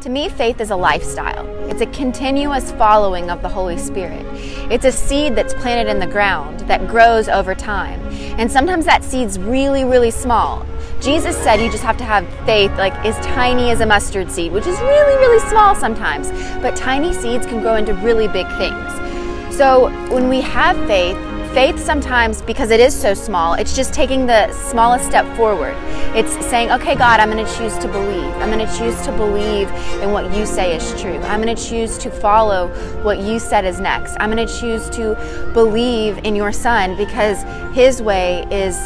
To me, faith is a lifestyle. It's a continuous following of the Holy Spirit. It's a seed that's planted in the ground that grows over time. And sometimes that seed's really, really small. Jesus said you just have to have faith like as tiny as a mustard seed, which is really, really small sometimes. But tiny seeds can grow into really big things. So when we have faith, Faith sometimes, because it is so small, it's just taking the smallest step forward. It's saying, okay, God, I'm going to choose to believe. I'm going to choose to believe in what you say is true. I'm going to choose to follow what you said is next. I'm going to choose to believe in your son because his way is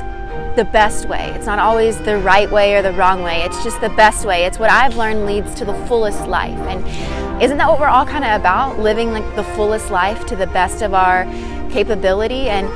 the best way. It's not always the right way or the wrong way. It's just the best way. It's what I've learned leads to the fullest life. And isn't that what we're all kind of about? Living like the fullest life to the best of our capability. And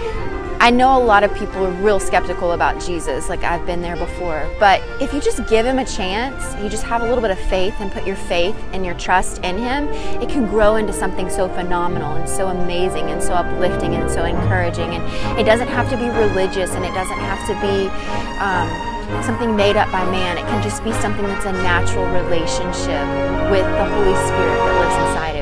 I know a lot of people are real skeptical about Jesus, like I've been there before. But if you just give him a chance, you just have a little bit of faith and put your faith and your trust in him, it can grow into something so phenomenal and so amazing and so uplifting and so encouraging. And it doesn't have to be religious and it doesn't have to be um, something made up by man. It can just be something that's a natural relationship with the Holy Spirit that lives inside.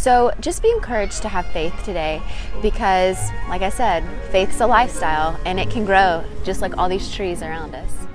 So just be encouraged to have faith today because, like I said, faith's a lifestyle and it can grow just like all these trees around us.